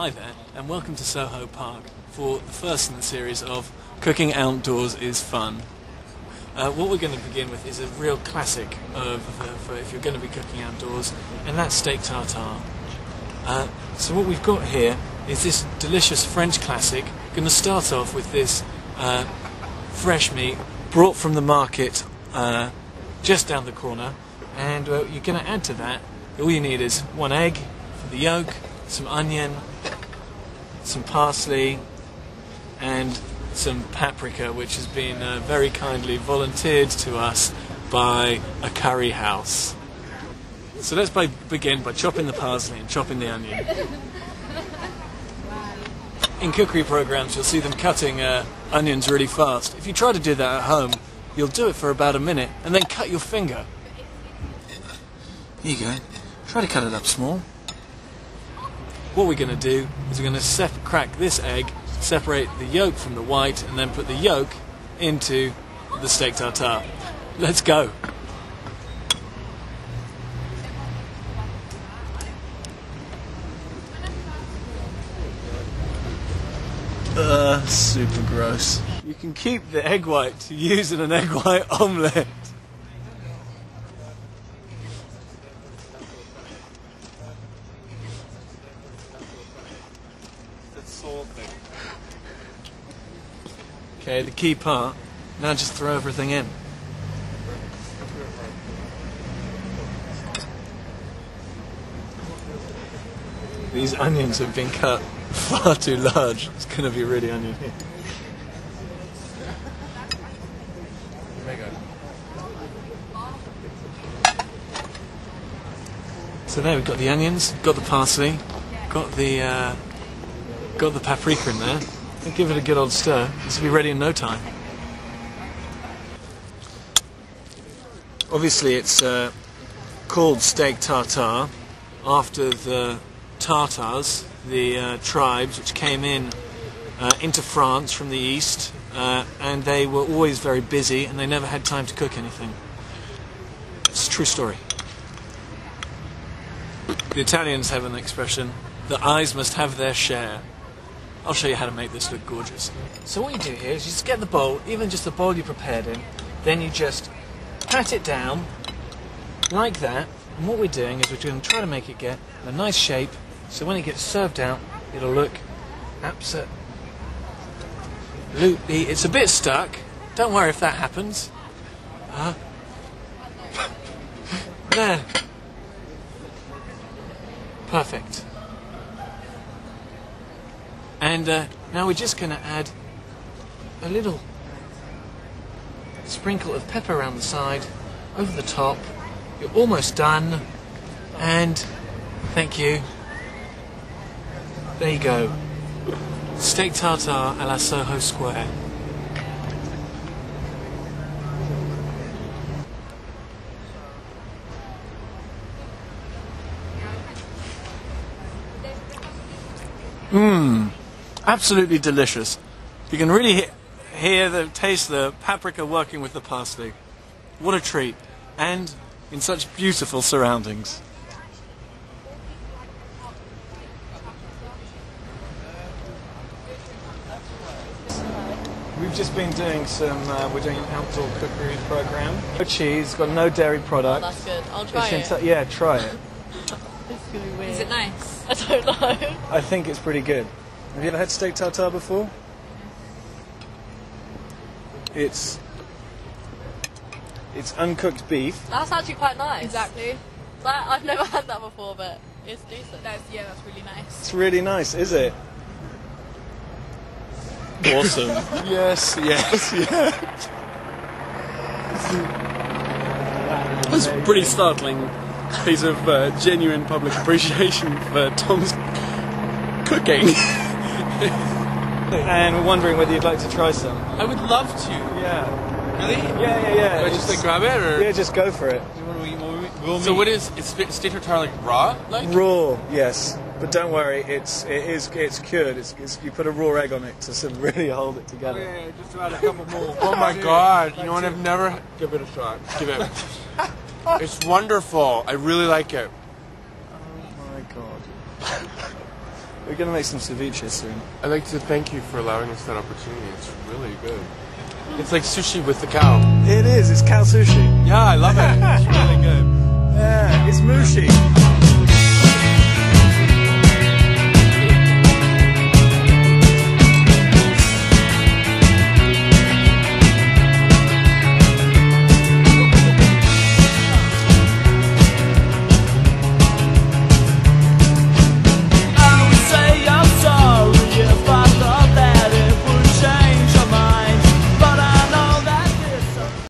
Hi there, and welcome to Soho Park for the first in the series of Cooking Outdoors is Fun. Uh, what we're going to begin with is a real classic of, for if you're going to be cooking outdoors, and that's steak tartare. Uh, so what we've got here is this delicious French classic. Going to start off with this uh, fresh meat brought from the market uh, just down the corner, and uh, you're going to add to that. All you need is one egg for the yolk, some onion, some parsley, and some paprika, which has been uh, very kindly volunteered to us by a curry house. So let's by, begin by chopping the parsley and chopping the onion. In cookery programs, you'll see them cutting uh, onions really fast. If you try to do that at home, you'll do it for about a minute and then cut your finger. Here you go. Try to cut it up small. What we're going to do is we're going to sep- crack this egg, separate the yolk from the white, and then put the yolk into the steak tartare. Let's go. Uh, super gross. You can keep the egg white to use in an egg white omelette. Okay, the key part. Now just throw everything in. These onions have been cut far too large. It's going to be really onion here. So there we've got the onions, got the parsley, got the uh, got the paprika in there. Give it a good old stir. This will be ready in no time. Obviously, it's uh, called steak tartare after the Tartars, the uh, tribes which came in uh, into France from the east, uh, and they were always very busy and they never had time to cook anything. It's a true story. The Italians have an expression the eyes must have their share. I'll show you how to make this look gorgeous. So what you do here is you just get the bowl, even just the bowl you prepared in, then you just pat it down like that. And what we're doing is we're going to try to make it get a nice shape, so when it gets served out, it'll look absolutely. It's a bit stuck. Don't worry if that happens. Uh, there. Perfect. And uh, now we're just going to add a little sprinkle of pepper around the side, over the top. You're almost done. And thank you. There you go. Steak tartare a la Soho Square. Mmm absolutely delicious. You can really he- hear the taste the paprika working with the parsley. What a treat! And in such beautiful surroundings. We've just been doing some. Uh, we're doing an outdoor cookery program. No cheese, got no dairy products. Oh, that's good. I'll try It's it. enti- yeah, try it. It's gonna be weird. Is it nice? I don't know. I think it's pretty good. Have you ever had steak tartare before? It's it's uncooked beef. That's actually quite nice. Exactly. That, I've never had that before, but it's decent. That's yeah, that's really nice. It's really nice, is it? Awesome. yes, yes, yeah. It's a pretty startling piece of uh, genuine public appreciation for Tom's cooking. And we're wondering whether you'd like to try some. I would love to. Yeah. Really? Yeah, yeah, yeah. Do I just It's- like grab it, or Yeah, just go for it. so what is it's st- steak tartare like raw? Like Raw, yes. But don't worry, it's it is it's cured. It's, it's you put a raw egg on it to sort of really hold it together. Yeah, just add a couple more. Oh my god! You know what? I've never give it a shot. Give it. it's wonderful. I really like it. Oh my god. We're going to make some ceviche soon. I'd like to thank you for allowing us that opportunity. It's really good. It's like sushi with the cow. It is. It's cow sushi. Yeah, I love it. it's really good. Yeah, it's mooshi.